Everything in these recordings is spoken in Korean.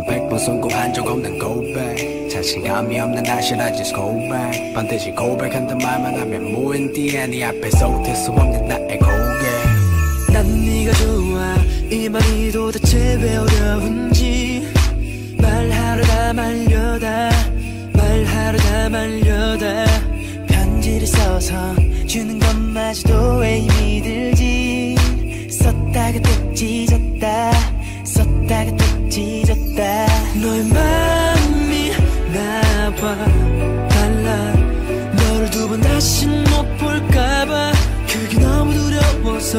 번 성공한 적 없는 고백. 자신감이 없는 should I just 반드시 고백한단 말만 하면 무인디에 네 앞에서 웃을 수 없는 나의 고개. 난 네가 좋아. 이 말이 도대체 왜 어려운지. 말하려다 말려다. 말하려다 말려다. 편지를 써서 주는 것마저도 왜 힘이 들지? 썼다가 또 찢었다. 썼다가 또 찢었다 너의 마음이 나와 달라. 너를 두 번 다시 못 볼까봐 그게 너무 두려워서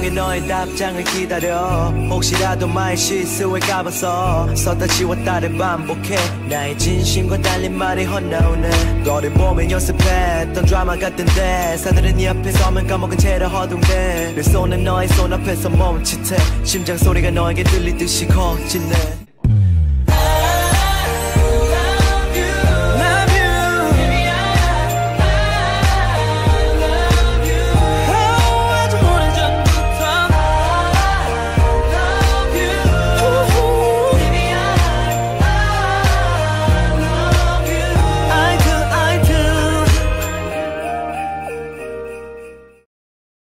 종일 너의 답장을 기다려. 혹시라도 마의 실수에 가봐서 썼다 지웠다를 반복해. 나의 진심과 달린 말이 헛나오네. 너를 보면 연습했던 드라마 같은 대사들은 네 앞에 서면 까먹은 채로 허둥대. 내 손은 너의 손 앞에서 멈칫해. 심장 소리가 너에게 들리듯이 거짓네